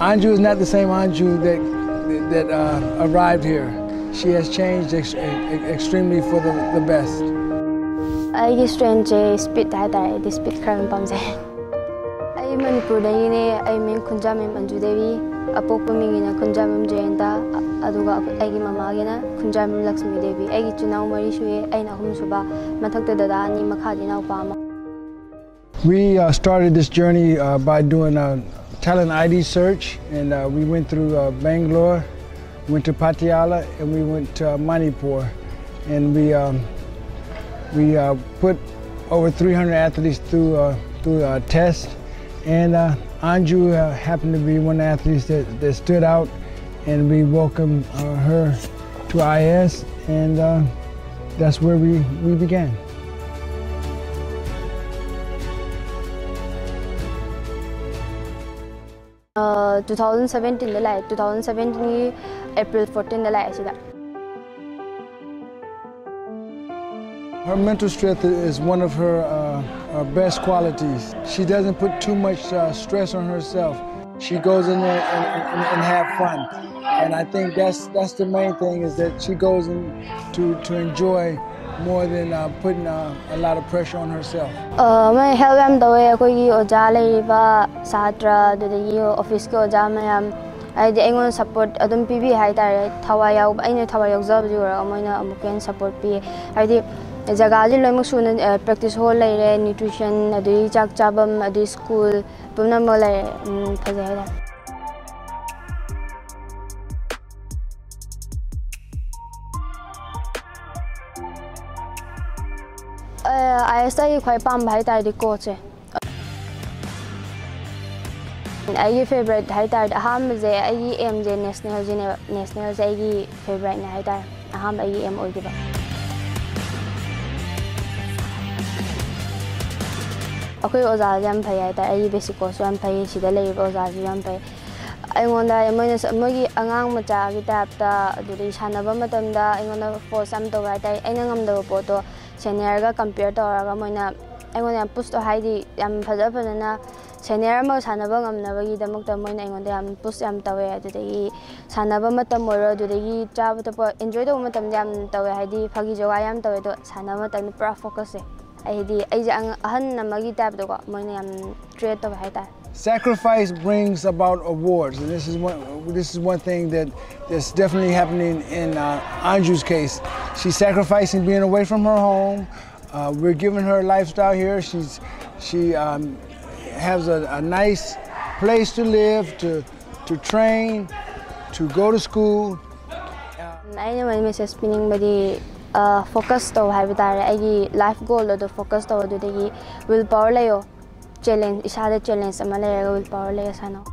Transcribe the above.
Anju is not the same Anju that that uh, arrived here. She has changed ex extremely for the, the best. ꯑꯩꯒꯤ ꯁ꯭ꯇꯔꯦꯡꯁꯦ speed ꯍꯥꯏꯇꯥꯔꯦ ꯑꯩꯗꯤ speed ꯈꯔ ꯑꯗꯨꯝ ꯄꯥꯝꯖꯩ ꯑꯩ ꯃꯅꯤꯄꯨꯔꯗꯒꯤꯅꯦ ꯑꯩ ꯃꯤꯡ ꯈꯨꯟꯖꯥꯃꯦꯝ ꯑꯟꯖꯨ ꯗꯦꯕꯤ ꯑꯄꯣꯛꯄ ꯃꯤꯡꯒꯤꯅ ꯈꯨꯟꯖꯥꯃꯦꯝ ꯖꯌꯦꯟꯇ ꯑꯗꯨꯒ ꯑꯩꯒꯤ ꯃꯃꯥꯒꯤꯅ ꯈꯨꯟꯖꯥꯃꯦꯝ ꯂꯛꯁꯃꯤ ꯗꯦꯕꯤ ꯑꯩꯒꯤ ꯏꯆꯤꯜ ꯏꯅꯥꯎ ꯃꯔꯤ ꯁꯨꯏ ꯑꯩꯅ ꯑꯍꯨꯝ ꯁꯨꯕ ꯃꯊꯛꯇ ꯗꯗꯥ ꯑꯅꯤ ꯃꯈꯥꯗ ꯏꯅꯥꯎꯄꯥ ꯑꯃ We uh, started this journey uh, by doing a talent ID search, and uh, we went through uh, Bangalore, went to Patiala, and we went to uh, Manipur, and we um, we uh, put over 300 athletes through uh, through a test, and uh, Anju uh, happened to be one of the athletes that, that stood out, and we welcomed uh, her to IIS, and uh, that's where we, we began. 2017 da lai 2017 gi April 14 da lai sida Her mental strength is one of her, uh, her best qualities. She doesn't put too much uh, stress on herself. She goes in there and, and, and, have fun. And I think that's, that's the main thing is that she goes in to, to enjoy more than uh, putting uh, a lot of pressure on herself. uh mai help yam dawe ko gi oja lai ba satra de de yo office ko oja mayam ai de engon support adum pi bi hai tare thawa yaw aina thawa yaw jab ju ra moina amuken support pi ai di jaga ji loimuk su practice hall lai da ISI khoi pam bhai tai di coach ai favorite hai tar aham je ai em je national je national je ai favorite na hai tar aham ai em oi ba ꯑꯩꯈꯣꯏ ꯑꯣꯖꯥꯁꯦ ꯌꯥꯝ ꯐꯩ ꯍꯥꯏꯇꯥꯔꯦ ꯑꯩꯒꯤ basic ꯀꯣꯔꯁꯁꯨ ꯌꯥꯝ ꯐꯩ ꯁꯤꯗ ꯂꯩꯔꯤꯕ ꯑꯣꯖꯥꯁꯨ ꯌꯥꯝ ꯐꯩ ꯑꯩꯉꯣꯟꯗ ꯃꯣꯏꯅ ꯃꯣꯏꯒꯤ ꯑꯉꯥꯡ ꯃꯆꯥꯒꯤ ꯇꯥꯏꯞꯇ ꯑꯗꯨꯗꯒꯤ ꯁꯥꯟꯅꯕ ꯃꯇꯝꯗ ꯑꯩꯉꯣꯟꯗ ꯐꯣꯔꯁ ꯌꯥꯝ ꯇꯧꯕ ꯍꯥꯏꯇꯥꯔꯦ ꯑꯩꯅ ꯉꯝꯗꯕ ꯄꯣꯠꯇꯣ Sacrifice brings about awards, and this is one, this is one thing that's definitely happening in uh, Anju's case She's sacrificing being away from her home. Uh, we're giving her a lifestyle here. She's she um, has a, a nice place to live, to to train, to go to school. ꯑꯩꯅ ꯃꯣꯏ message ꯄꯤꯅꯤꯡꯕꯗꯤ focus ꯇꯧ ꯍꯥꯏꯕ ꯇꯥꯔꯦ ꯑꯩꯒꯤ life goal ꯑꯗꯨ focus ꯇꯧ ꯑꯗꯨꯗꯒꯤ will power ꯂꯩꯌꯣ ꯆꯦꯂꯦꯟꯖ ꯏꯁꯥꯗ ꯆꯦꯂꯦꯟꯖ ꯑꯃ ꯂꯩꯔꯒ ꯋꯤꯜ ꯄꯋꯔ ꯂꯩꯔ ꯁꯥꯟꯅꯧ